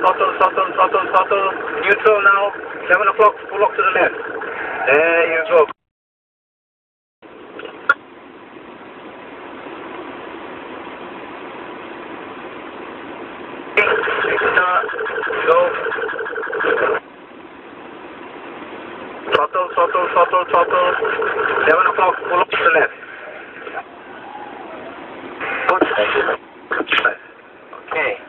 throttle, throttle, throttle, throttle, neutral now, 7 o'clock, full lock to the left. There you go. Start, go. Throttle, throttle, throttle, throttle, 7 o'clock, pull up to the left. Good. Okay.